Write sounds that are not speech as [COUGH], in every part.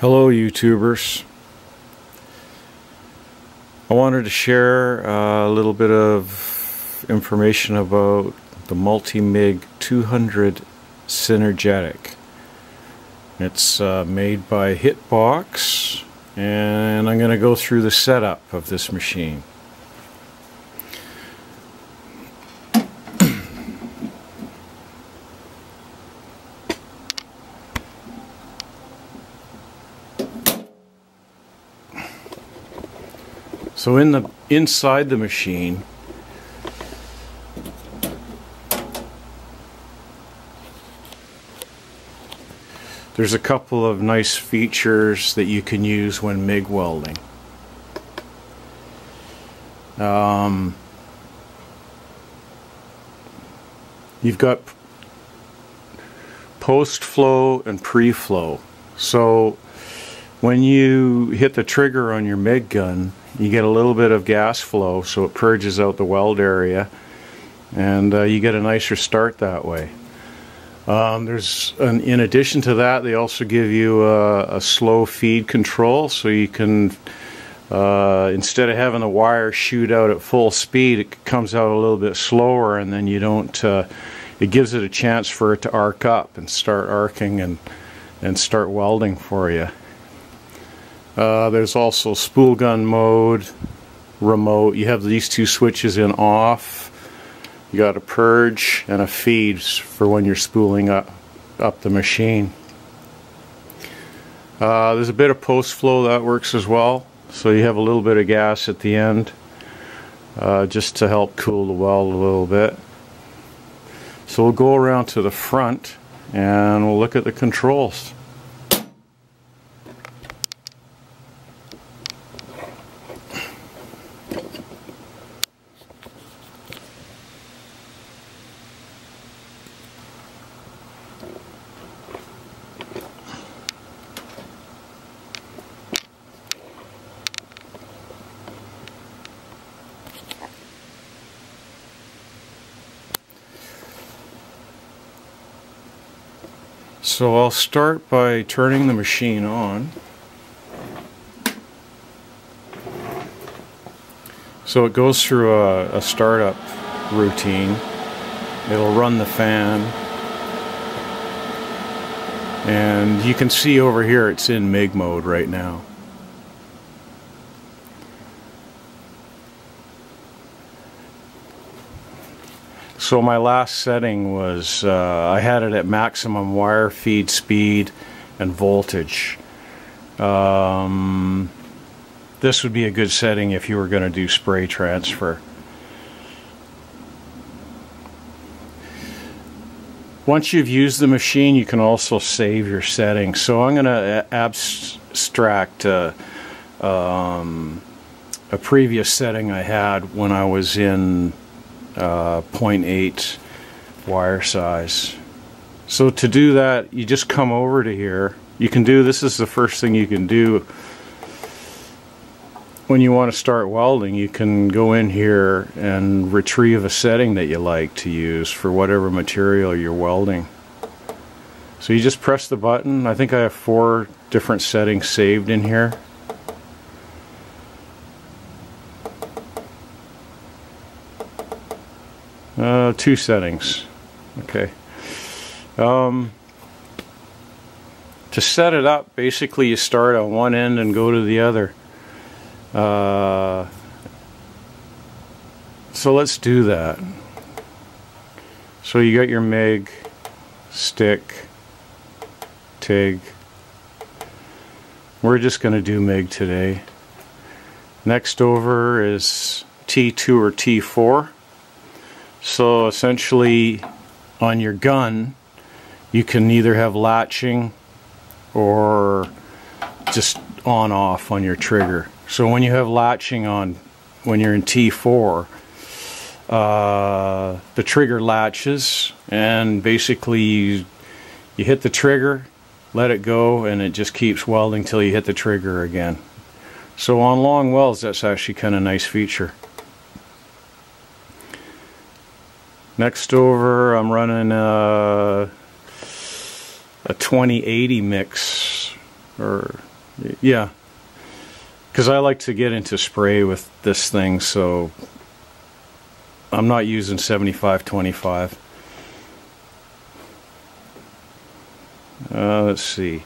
Hello YouTubers. I wanted to share uh, a little bit of information about the Multi-MIG 200 Synergetic. It's uh, made by Hitbox and I'm going to go through the setup of this machine. So in the inside the machine there's a couple of nice features that you can use when MIG welding. Um, you've got post flow and pre flow. So when you hit the trigger on your MIG gun, you get a little bit of gas flow so it purges out the weld area and uh, you get a nicer start that way. Um, there's an, in addition to that they also give you a, a slow feed control so you can uh, instead of having the wire shoot out at full speed it comes out a little bit slower and then you don't uh, it gives it a chance for it to arc up and start arcing and and start welding for you. Uh, there's also spool gun mode, remote. You have these two switches in off. You got a purge and a feed for when you're spooling up, up the machine. Uh, there's a bit of post flow that works as well. So you have a little bit of gas at the end uh, just to help cool the weld a little bit. So we'll go around to the front and we'll look at the controls. So I'll start by turning the machine on. So it goes through a, a startup routine. It'll run the fan. And you can see over here it's in MIG mode right now. So my last setting was uh, I had it at maximum wire feed speed and voltage. Um, this would be a good setting if you were going to do spray transfer. Once you've used the machine you can also save your settings. So I'm going to abstract uh, um, a previous setting I had when I was in uh, 0.8 wire size. So to do that, you just come over to here. You can do, this is the first thing you can do when you want to start welding. You can go in here and retrieve a setting that you like to use for whatever material you're welding. So you just press the button. I think I have four different settings saved in here. Uh, two settings. Okay. Um, to set it up, basically you start on one end and go to the other. Uh, so let's do that. So you got your MIG, stick, TIG. We're just going to do MIG today. Next over is T2 or T4. So essentially on your gun you can either have latching or just on off on your trigger. So when you have latching on when you're in T4 uh, the trigger latches and basically you, you hit the trigger let it go and it just keeps welding till you hit the trigger again. So on long welds that's actually kind of nice feature. Next over, I'm running a, a 2080 mix, or Yeah. Because I like to get into spray with this thing, so I'm not using 7525. Uh, let's see.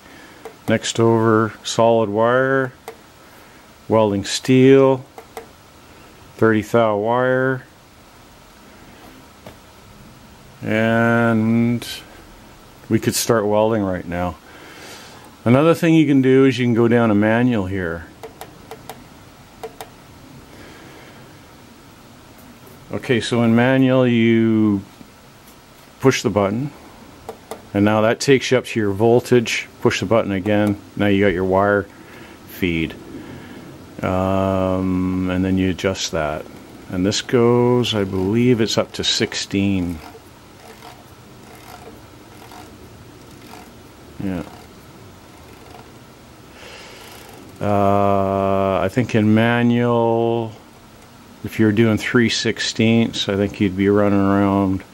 Next over, solid wire, welding steel, 30 thou wire, and we could start welding right now. Another thing you can do is you can go down a manual here. Okay, so in manual you push the button and now that takes you up to your voltage. Push the button again. Now you got your wire feed. Um, and then you adjust that. And this goes, I believe it's up to 16. Uh, I think in manual, if you're doing 3 16ths, I think you'd be running around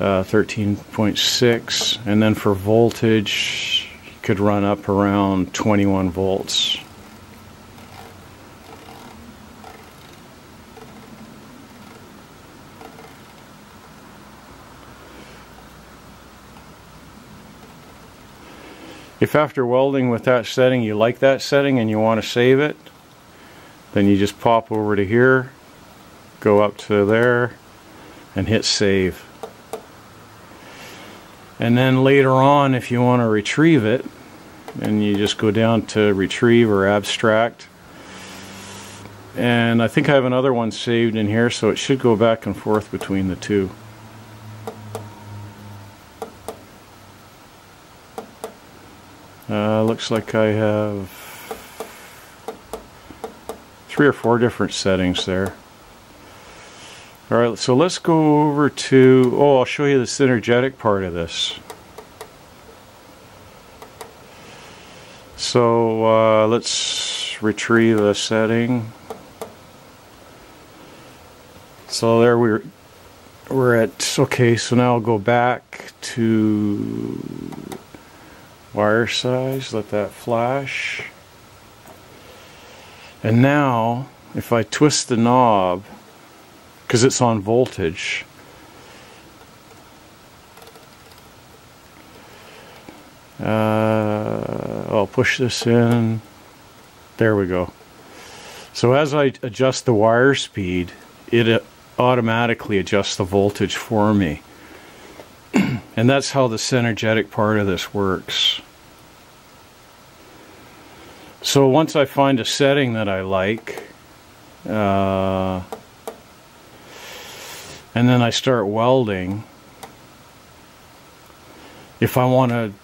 uh, 13.6. And then for voltage, you could run up around 21 volts. If after welding with that setting you like that setting and you want to save it, then you just pop over to here, go up to there, and hit save. And then later on, if you want to retrieve it, and you just go down to retrieve or abstract. And I think I have another one saved in here, so it should go back and forth between the two. Uh, looks like I have three or four different settings there. Alright, so let's go over to, oh, I'll show you the synergetic part of this. So uh, let's retrieve a setting. So there we're, we're at, okay, so now I'll go back to wire size, let that flash. And now, if I twist the knob, because it's on voltage, uh, I'll push this in. There we go. So as I adjust the wire speed, it automatically adjusts the voltage for me. [CLEARS THROAT] And that's how the synergetic part of this works. So once I find a setting that I like, uh, and then I start welding, if I want to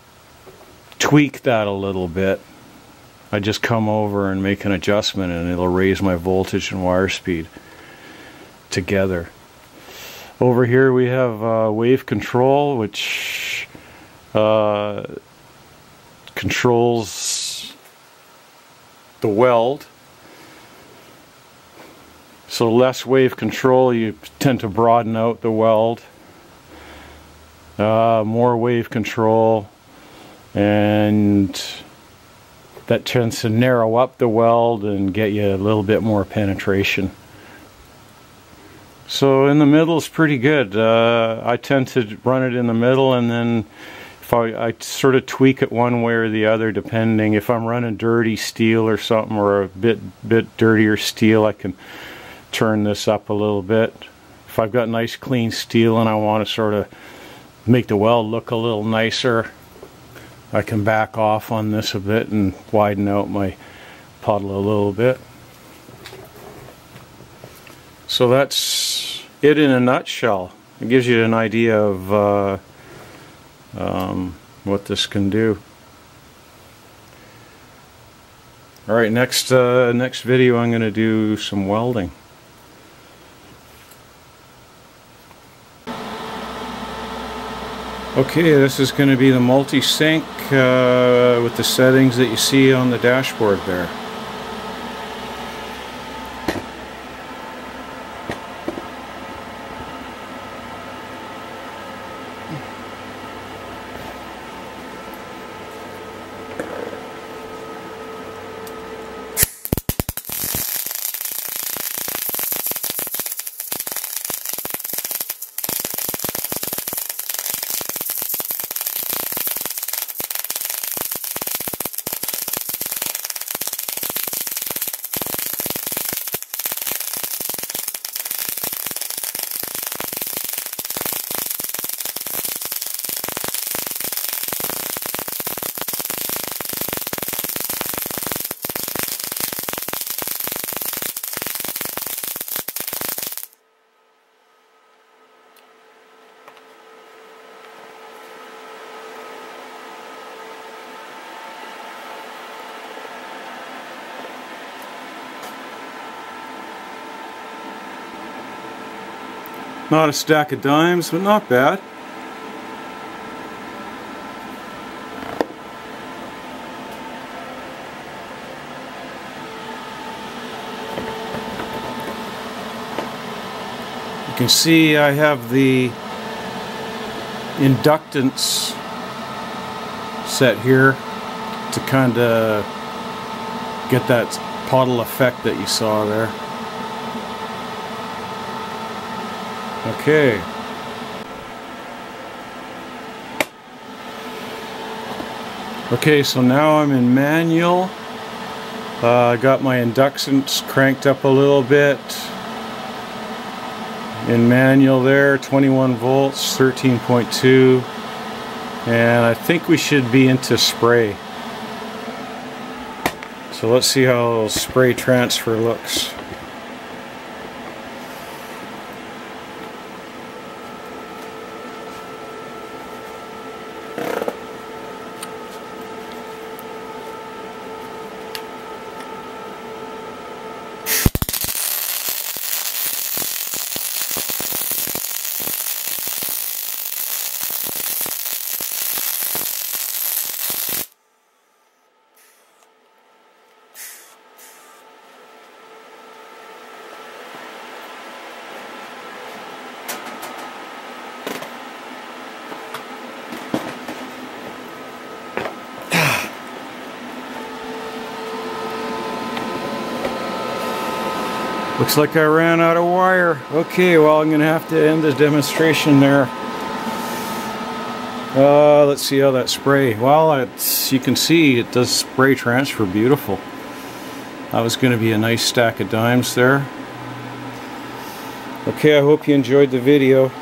tweak that a little bit, I just come over and make an adjustment and it'll raise my voltage and wire speed together. Over here we have uh, wave control, which uh, controls the weld. So less wave control, you tend to broaden out the weld. Uh, more wave control, and that tends to narrow up the weld and get you a little bit more penetration. So in the middle is pretty good. Uh, I tend to run it in the middle and then if I, I, sort of tweak it one way or the other depending if I'm running dirty steel or something or a bit bit dirtier steel I can turn this up a little bit. If I've got nice clean steel and I want to sort of make the weld look a little nicer I can back off on this a bit and widen out my puddle a little bit. So that's it in a nutshell. It gives you an idea of uh, um, what this can do. All right, next uh, next video I'm going to do some welding. Okay, this is going to be the multi-sync uh, with the settings that you see on the dashboard there. Not a stack of dimes, but not bad. You can see I have the inductance set here to kind of get that puddle effect that you saw there. Okay. Okay, so now I'm in manual. Uh, I got my inductance cranked up a little bit in manual there 21 volts 13.2 and I think we should be into spray so let's see how spray transfer looks Looks like I ran out of wire. Okay, well I'm going to have to end the demonstration there. Uh, let's see how that spray. Well, it's, you can see it does spray transfer beautiful. That was going to be a nice stack of dimes there. Okay, I hope you enjoyed the video.